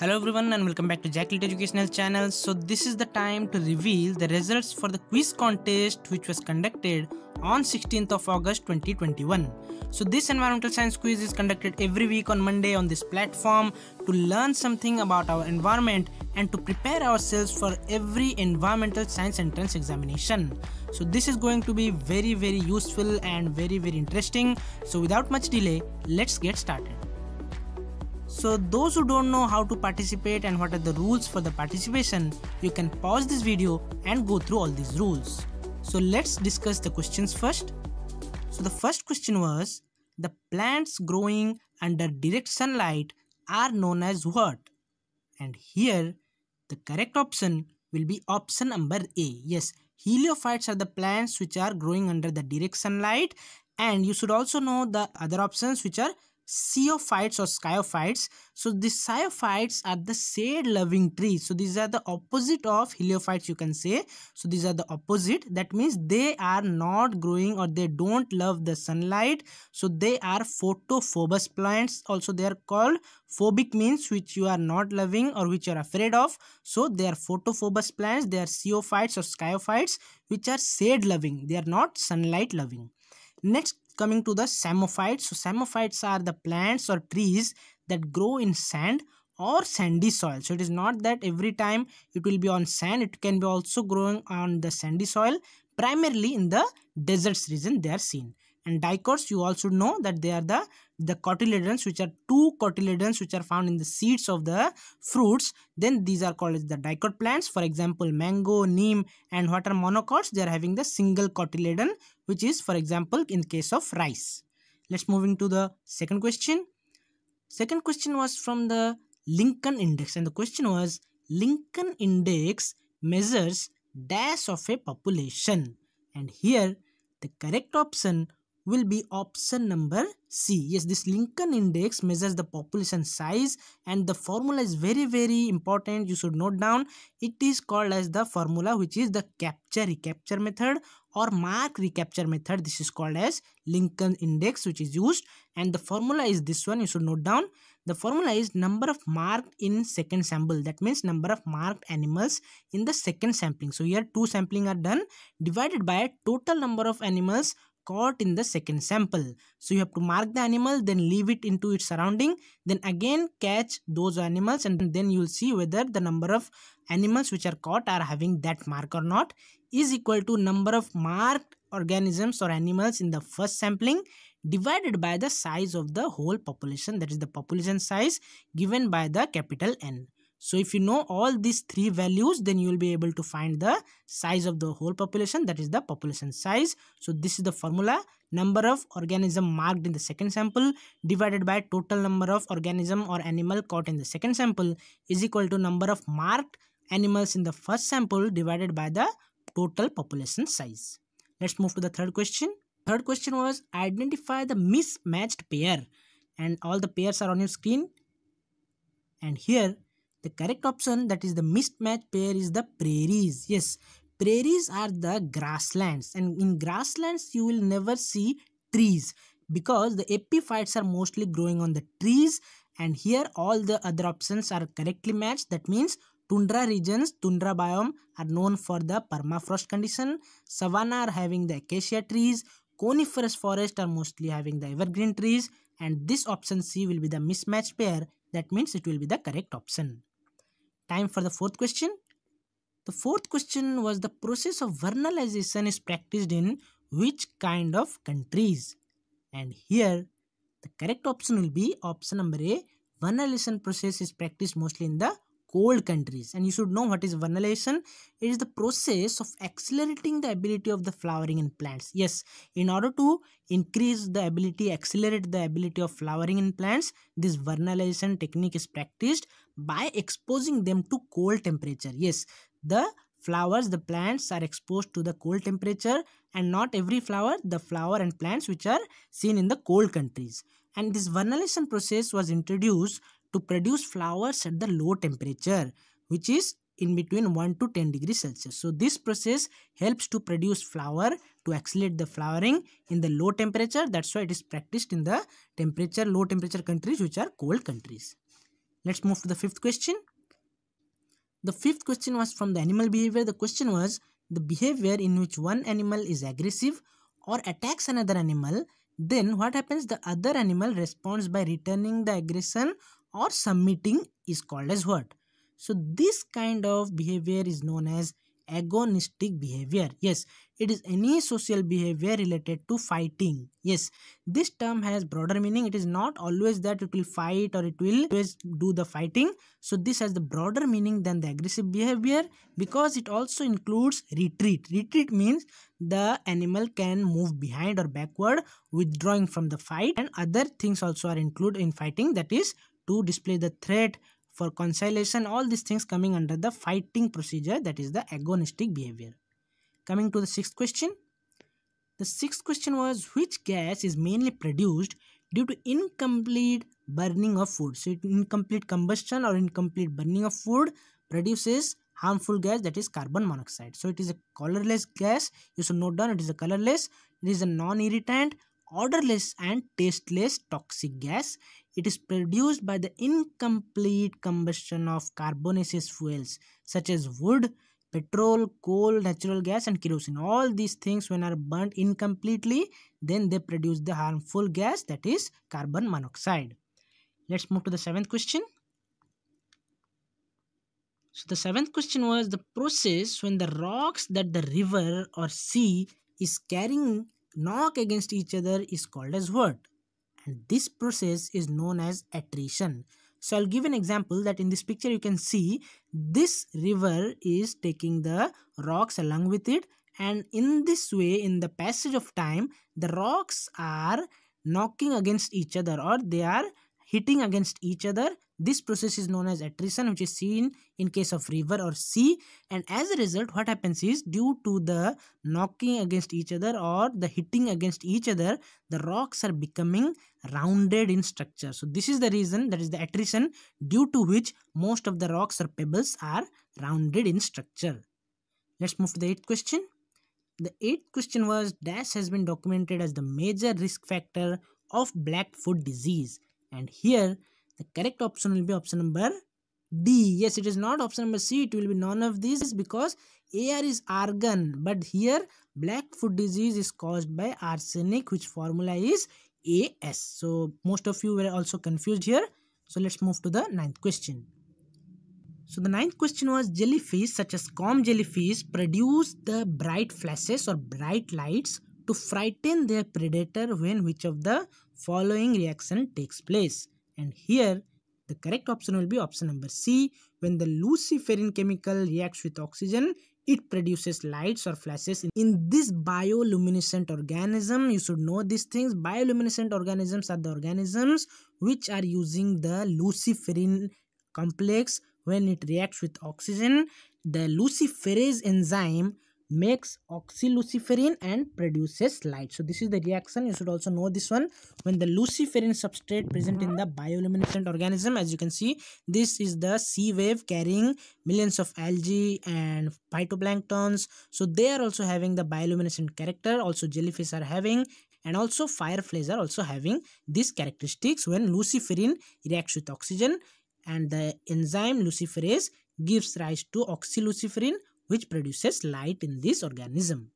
Hello everyone and welcome back to ZakLiT Educational Channel. So this is the time to reveal the results for the quiz contest which was conducted on 16th of August 2021. So this environmental science quiz is conducted every week on Monday on this platform to learn something about our environment and to prepare ourselves for every environmental science entrance examination. So this is going to be very very useful and very very interesting. So without much delay, let's get started. So those who don't know how to participate and what are the rules for the participation, you can pause this video and go through all these rules. So let's discuss the questions first. So the first question was, the plants growing under direct sunlight are known as what? And here, the correct option will be option number A. Yes, heliophytes are the plants which are growing under the direct sunlight and you should also know the other options which are Pseophytes or sciophytes. So the sciophytes are the shade loving trees. So these are the opposite of heliophytes you can say. So these are the opposite. That means they are not growing or they don't love the sunlight. So they are photophobous plants. Also they are called phobic means which you are not loving or which you are afraid of. So they are photophobous plants. They are pseophytes or sciophytes which are shade loving. They are not sunlight loving. Next coming to the psammophytes. So psammophytes are the plants or trees that grow in sand or sandy soil. So it is not that every time it will be on sand. It can be also growing on the sandy soil. Primarily in the deserts region they are seen. And dicots you also know that they are the the cotyledons which are two cotyledons which are found in the seeds of the fruits. Then these are called as the dicot plants. For example mango neem and what are monocots? They are having the single cotyledon which is for example in case of rice. Let's moving to the second question. Second question was from the lincoln index and the question was lincoln index measures dash of a population. And here the correct option will be option number C. Yes, this Lincoln index measures the population size and the formula is very very important. You should note down. It is called as the formula which is the capture recapture method or mark recapture method. This is called as Lincoln index which is used and the formula is this one. You should note down. The formula is number of marked in second sample. That means number of marked animals in the second sampling. So here two sampling are done divided by total number of animals caught in the second sample. So you have to mark the animal, then leave it into its surrounding, then again catch those animals and then you will see whether the number of animals which are caught are having that mark or not is equal to number of marked organisms or animals in the first sampling divided by the size of the whole population that is the population size given by the capital N. So if you know all these three values, then you will be able to find the size of the whole population, that is the population size. So this is the formula, number of organism marked in the second sample divided by total number of organism or animal caught in the second sample is equal to number of marked animals in the first sample divided by the total population size. Let's move to the third question. Third question was identify the mismatched pair and all the pairs are on your screen. And here the correct option that is the mismatch pair is the prairies. Yes, prairies are the grasslands and in grasslands you will never see trees because the epiphytes are mostly growing on the trees and here all the other options are correctly matched. That means tundra regions, tundra biome are known for the permafrost condition. Savanna are having the acacia trees. Coniferous forest are mostly having the evergreen trees and this option C will be the mismatch pair. That means it will be the correct option. Time for the fourth question. The fourth question was the process of vernalization is practiced in which kind of countries? And here the correct option will be option number A. Vernalization process is practiced mostly in the cold countries and you should know what is vernalization it is the process of accelerating the ability of the flowering in plants yes in order to increase the ability accelerate the ability of flowering in plants this vernalization technique is practiced by exposing them to cold temperature yes the flowers the plants are exposed to the cold temperature and not every flower the flower and plants which are seen in the cold countries and this vernalization process was introduced to produce flowers at the low temperature which is in between 1 to 10 degrees Celsius. So this process helps to produce flower to accelerate the flowering in the low temperature. That's why it is practiced in the temperature low temperature countries which are cold countries. Let's move to the fifth question. The fifth question was from the animal behavior. The question was the behavior in which one animal is aggressive or attacks another animal then what happens the other animal responds by returning the aggression or submitting is called as what so this kind of behavior is known as agonistic behavior. Yes it is any social behavior related to fighting. Yes this term has broader meaning. It is not always that it will fight or it will always do the fighting. So this has the broader meaning than the aggressive behavior because it also includes retreat. Retreat means the animal can move behind or backward withdrawing from the fight and other things also are included in fighting that is to display the threat for conciliation all these things coming under the fighting procedure that is the agonistic behavior. Coming to the sixth question. The sixth question was which gas is mainly produced due to incomplete burning of food? So incomplete combustion or incomplete burning of food produces harmful gas that is carbon monoxide. So it is a colorless gas. You should note down it is a colorless. It is a non-irritant odorless and tasteless toxic gas. It is produced by the incomplete combustion of carbonaceous fuels such as wood, petrol, coal, natural gas and kerosene. All these things when are burnt incompletely then they produce the harmful gas that is carbon monoxide. Let's move to the seventh question. So the seventh question was the process when the rocks that the river or sea is carrying knock against each other is called as what? And this process is known as attrition. So I'll give an example that in this picture you can see this river is taking the rocks along with it and in this way in the passage of time the rocks are knocking against each other or they are hitting against each other this process is known as attrition which is seen in case of river or sea and as a result what happens is due to the knocking against each other or the hitting against each other the rocks are becoming rounded in structure. So this is the reason that is the attrition due to which most of the rocks or pebbles are rounded in structure. Let's move to the eighth question. The eighth question was dash has been documented as the major risk factor of black foot disease and here the correct option will be option number D. Yes, it is not option number C. It will be none of these because AR is argon. But here black foot disease is caused by arsenic which formula is AS. So most of you were also confused here. So let's move to the ninth question. So the ninth question was jellyfish such as comb jellyfish produce the bright flashes or bright lights to frighten their predator when which of the following reaction takes place. And here the correct option will be option number C. When the luciferin chemical reacts with oxygen, it produces lights or flashes. In this bioluminescent organism, you should know these things. Bioluminescent organisms are the organisms which are using the luciferin complex when it reacts with oxygen. The luciferase enzyme makes oxyluciferin and produces light. So this is the reaction. You should also know this one. When the luciferin substrate present in the bioluminescent organism, as you can see, this is the sea wave carrying millions of algae and phytoplanktons. So they are also having the bioluminescent character. Also jellyfish are having and also fireflies are also having these characteristics when luciferin reacts with oxygen and the enzyme luciferase gives rise to oxyluciferin which produces light in this organism.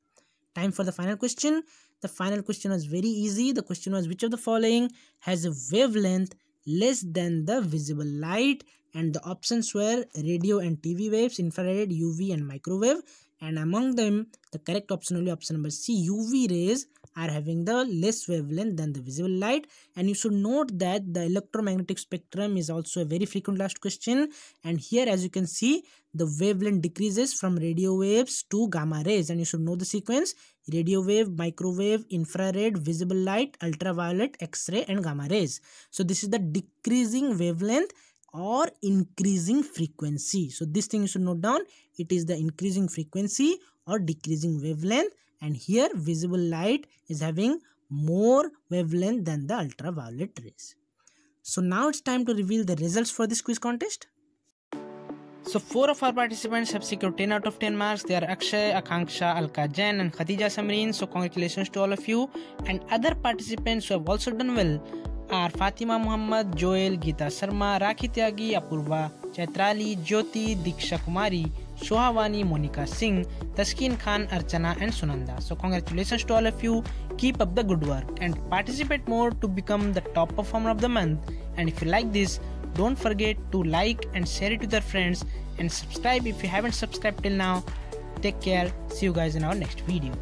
Time for the final question. The final question was very easy. The question was which of the following has a wavelength less than the visible light and the options were radio and TV waves, infrared, UV and microwave and among them the correct option only option number C UV rays are having the less wavelength than the visible light. And you should note that the electromagnetic spectrum is also a very frequent last question. And here as you can see the wavelength decreases from radio waves to gamma rays. And you should know the sequence. Radio wave microwave infrared visible light ultraviolet x-ray and gamma rays. So this is the decreasing wavelength or increasing frequency. So this thing you should note down. It is the increasing frequency or decreasing wavelength and here visible light is having more wavelength than the ultraviolet rays. So now it's time to reveal the results for this quiz contest. So four of our participants have secured 10 out of 10 marks. They are Akshay, Akanksha, Alka Jain and Khatija Samreen. So congratulations to all of you. And other participants who have also done well of you. Keep up the good work and participate more to become the top performer of the month. And if you like this, don't forget to like and share it with your friends and subscribe if you haven't subscribed till now. Take care. See you guys in our next video.